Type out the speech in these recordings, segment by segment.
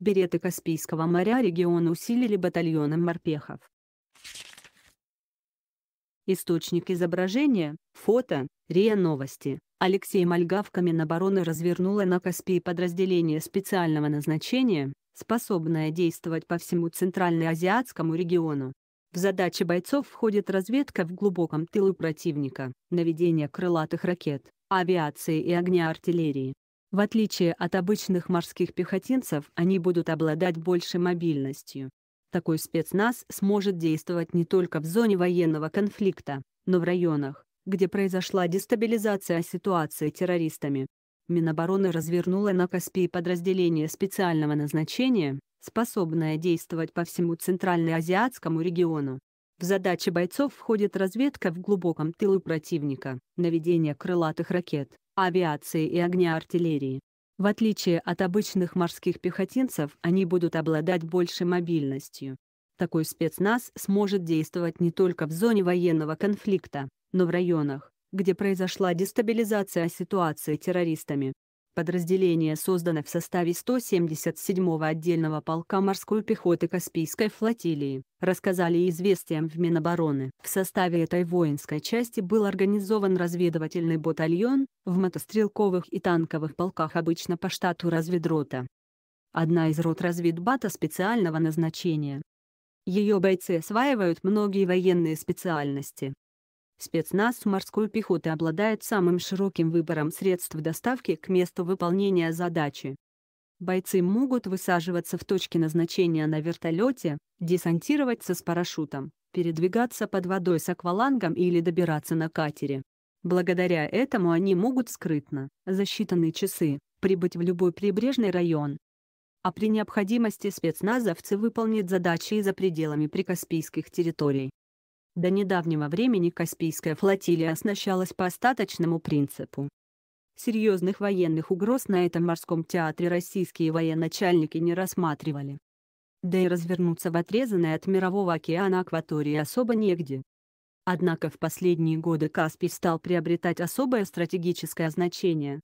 Береты Каспийского моря регион усилили батальоном морпехов. Источник изображения, фото, РИА Новости. Алексей Мальгавка Минобороны развернула на Каспии подразделение специального назначения, способное действовать по всему Центральноазиатскому региону. В задачи бойцов входит разведка в глубоком тылу противника, наведение крылатых ракет, авиации и огня артиллерии. В отличие от обычных морских пехотинцев, они будут обладать большей мобильностью. Такой спецназ сможет действовать не только в зоне военного конфликта, но в районах, где произошла дестабилизация ситуации террористами. Минобороны развернула на Каспии подразделение специального назначения, способное действовать по всему Центральноазиатскому региону. В задачи бойцов входит разведка в глубоком тылу противника, наведение крылатых ракет, авиации и огня артиллерии. В отличие от обычных морских пехотинцев, они будут обладать большей мобильностью. Такой спецназ сможет действовать не только в зоне военного конфликта, но в районах, где произошла дестабилизация ситуации террористами. Подразделение создано в составе 177-го отдельного полка морской пехоты Каспийской флотилии, рассказали известиям в Минобороны. В составе этой воинской части был организован разведывательный батальон, в мотострелковых и танковых полках обычно по штату разведрота. Одна из рот разведбата специального назначения. Ее бойцы осваивают многие военные специальности, Спецназ морской пехоты обладает самым широким выбором средств доставки к месту выполнения задачи. Бойцы могут высаживаться в точке назначения на вертолете, десантироваться с парашютом, передвигаться под водой с аквалангом или добираться на катере. Благодаря этому они могут скрытно, за считанные часы, прибыть в любой прибрежный район. А при необходимости спецназовцы выполнят задачи и за пределами прикаспийских территорий. До недавнего времени Каспийская флотилия оснащалась по остаточному принципу. Серьезных военных угроз на этом морском театре российские военачальники не рассматривали. Да и развернуться в отрезанной от Мирового океана акватории особо негде. Однако в последние годы Каспий стал приобретать особое стратегическое значение.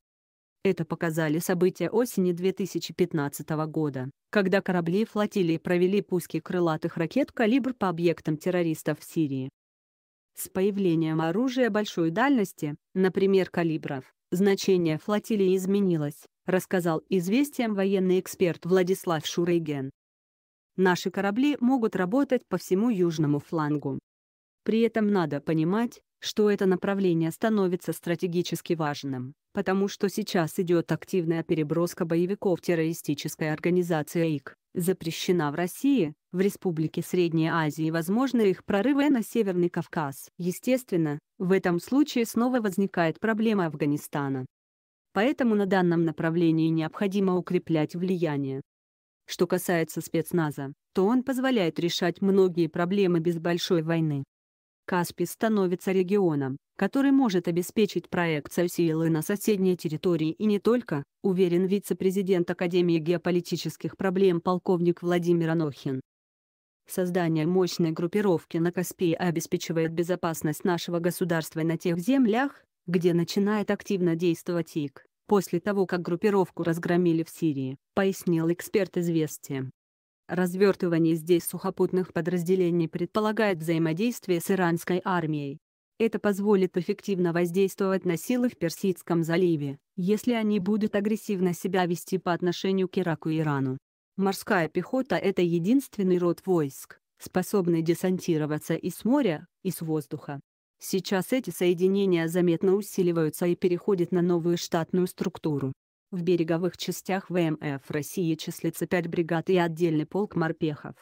Это показали события осени 2015 года, когда корабли флотилии провели пуски крылатых ракет «Калибр» по объектам террористов в Сирии. С появлением оружия большой дальности, например «Калибров», значение флотилии изменилось, рассказал известиям военный эксперт Владислав Шурейген. Наши корабли могут работать по всему южному флангу. При этом надо понимать, что это направление становится стратегически важным, потому что сейчас идет активная переброска боевиков террористической организации АИК, запрещена в России, в Республике Средней Азии возможны их прорывы на Северный Кавказ. Естественно, в этом случае снова возникает проблема Афганистана. Поэтому на данном направлении необходимо укреплять влияние. Что касается спецназа, то он позволяет решать многие проблемы без большой войны. Каспий становится регионом, который может обеспечить проекцию силы на соседние территории и не только, уверен вице-президент Академии геополитических проблем полковник Владимир Анохин. Создание мощной группировки на Каспии обеспечивает безопасность нашего государства на тех землях, где начинает активно действовать ИК, после того как группировку разгромили в Сирии, пояснил эксперт известия. Развертывание здесь сухопутных подразделений предполагает взаимодействие с иранской армией. Это позволит эффективно воздействовать на силы в Персидском заливе, если они будут агрессивно себя вести по отношению к Ираку и Ирану. Морская пехота – это единственный род войск, способный десантироваться и с моря, и с воздуха. Сейчас эти соединения заметно усиливаются и переходят на новую штатную структуру. В береговых частях ВМФ России числится 5 бригад и отдельный полк морпехов.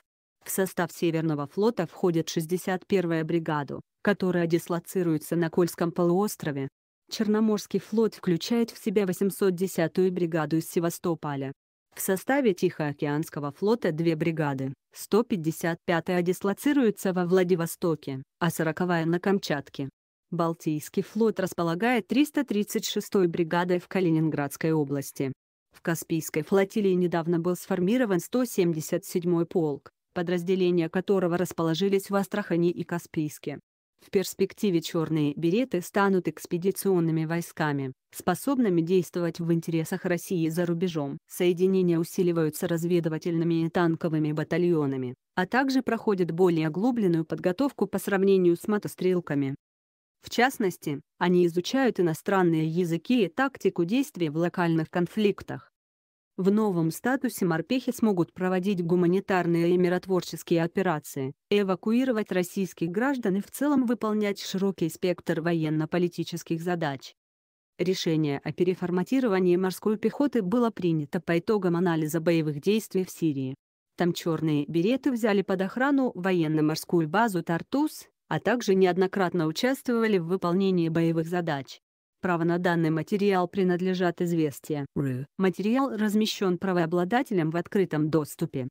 В состав Северного флота входит 61-я бригада, которая дислоцируется на Кольском полуострове. Черноморский флот включает в себя 810-ю бригаду из Севастополя. В составе Тихоокеанского флота две бригады, 155-я дислоцируется во Владивостоке, а 40-я на Камчатке. Балтийский флот располагает 336-й бригадой в Калининградской области. В Каспийской флотилии недавно был сформирован 177-й полк, подразделения которого расположились в Астрахани и Каспийске. В перспективе черные береты станут экспедиционными войсками, способными действовать в интересах России за рубежом. Соединения усиливаются разведывательными и танковыми батальонами, а также проходят более оглубленную подготовку по сравнению с мотострелками. В частности, они изучают иностранные языки и тактику действий в локальных конфликтах. В новом статусе морпехи смогут проводить гуманитарные и миротворческие операции, эвакуировать российских граждан и в целом выполнять широкий спектр военно-политических задач. Решение о переформатировании морской пехоты было принято по итогам анализа боевых действий в Сирии. Там черные береты взяли под охрану военно-морскую базу Тартус, а также неоднократно участвовали в выполнении боевых задач. Право на данный материал принадлежат известия. Материал размещен правообладателем в открытом доступе.